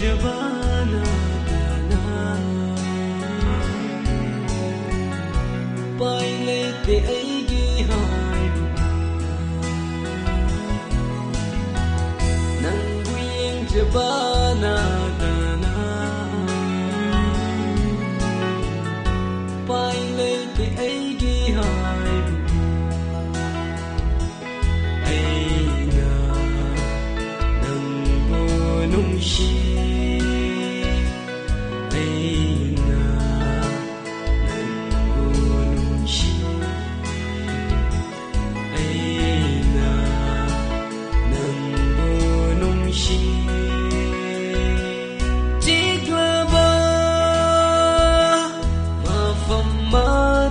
جبانا bay lên để ấy ghi hài nắng quyên jabana dana bay lên để ấy ghi hài ấy nà nắng bồ nung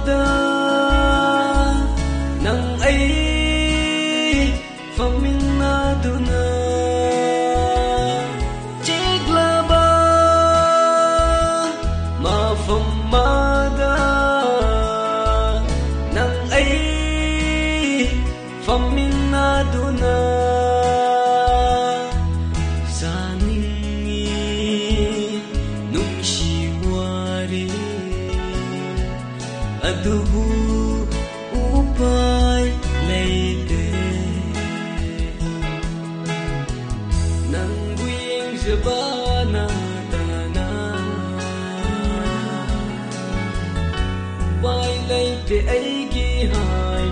da nang ay faminado na Tiglaba da nang ay faminado na Saningi Adubu upai leite Nang buying sabana tana Bay leite ay hai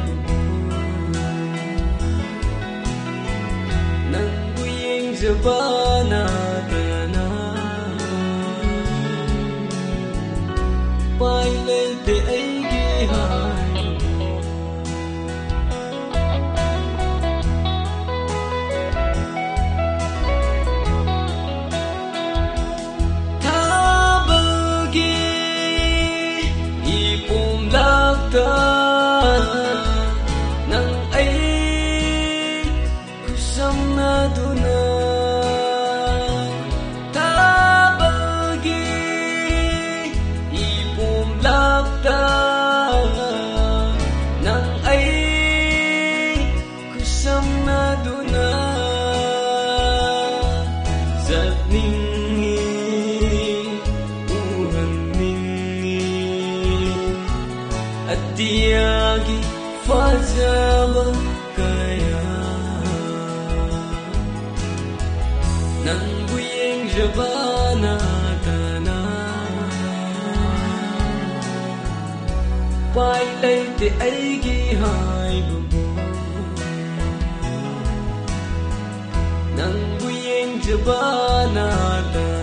Nang buying sabana Nang ay kusam na Tabagi ipumlagda Nang ay kusam na duna ningi uhan ningi At tiyagi fazaba kaya Nang buyeng jabana tana Pai leite aigi hai bubu bu buyeng jabana tana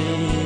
you.